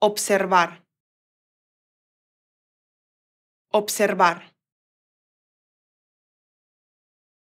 Observar. Observar.